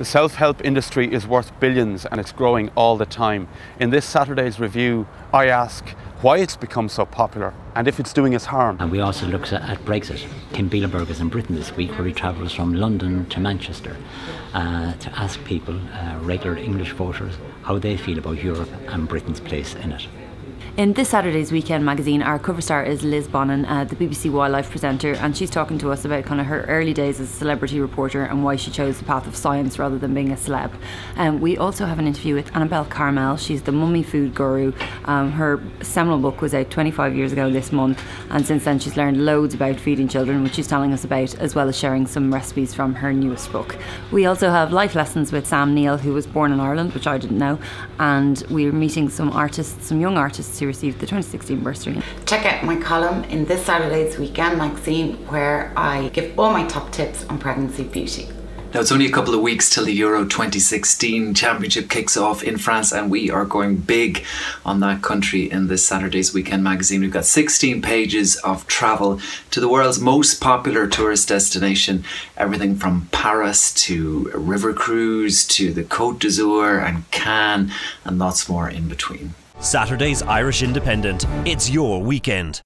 The self help industry is worth billions and it's growing all the time. In this Saturday's review, I ask why it's become so popular and if it's doing us harm. And we also looked at, Brexit. Kim Bielenberg is in Britain this week where he travels from London to Manchester uh, to ask people, uh, regular English voters, how they feel about Europe and Britain's place in it. In this Saturday's Weekend magazine, our cover star is Liz Bonnin, uh, the BBC Wildlife presenter, and she's talking to us about kind of her early days as a celebrity reporter and why she chose the path of science rather than being a celeb. Um, we also have an interview with Annabel Karmel. She's the mummy food guru. Um, her seminal book was out 25 years ago this month, and since then she's learned loads about feeding children, which she's telling us about, as well as sharing some recipes from her newest book. We also have life lessons with Sam Neill, who was born in Ireland, which I didn't know, and we're meeting some artists, some young artists who received the 2016 bursary. Check out my column in this Saturday's Weekend magazine where I give all my top tips on pregnancy beauty. Now, it's only a couple of weeks till the Euro 2016 Championship kicks off in France, and we are going big on that country in this Saturday's Weekend magazine. We've got 16 pages of travel to the world's most popular tourist destination everything from Paris to river cruise to the Côte d'Azur and Cannes, and lots more in between. Saturday's Irish Independent. It's your weekend.